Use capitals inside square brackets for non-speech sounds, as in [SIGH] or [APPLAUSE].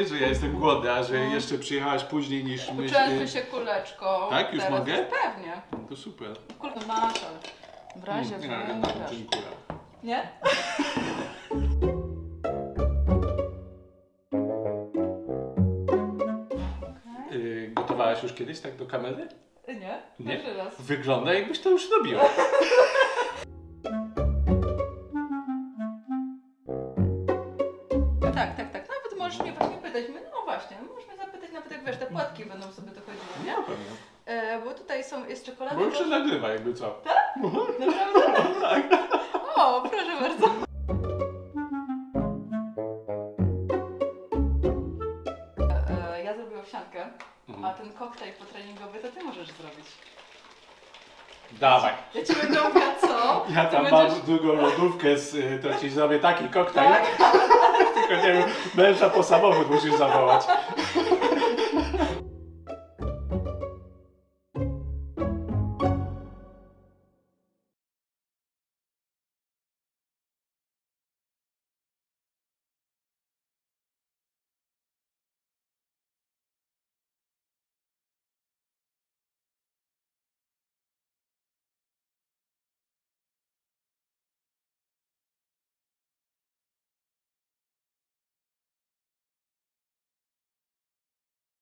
wiesz, że ja jestem głodny, a że jeszcze przyjechałaś później niż my. Uczęstuj się kuleczką. Tak? Już Teraz mogę? Pewnie. To super. Kulkę masz, ale w razie Mm, no, dziękuję. Nie? Yy, [LAUGHS] gotowałaś już kiedyś tak do kamery? Nie? Nie? Pierwszy raz. Wygląda jakbyś to już robiła. [LAUGHS] No tak, tak, tak. Możesz mnie właśnie pytać. My, no właśnie, możesz mnie zapytać nawet jak wiesz, te płatki będą sobie dochodziły, nie? No pewnie. E, bo tutaj są, jest czekolada. Bo już się nagrywa jakby co. [LAUGHS] Naprawdę? [LAUGHS] Tak. O, proszę bardzo. E, ja zrobię owsiankę, a Mhm. ten koktajl potreningowy to ty możesz zrobić. Dawaj. Ja ci będę mówiła co. Ja tam będziesz- mam długą lodówkę, z, to ci zrobię taki koktajl. Tak? Tylko nie wiem, męża po samochód musisz zawołać.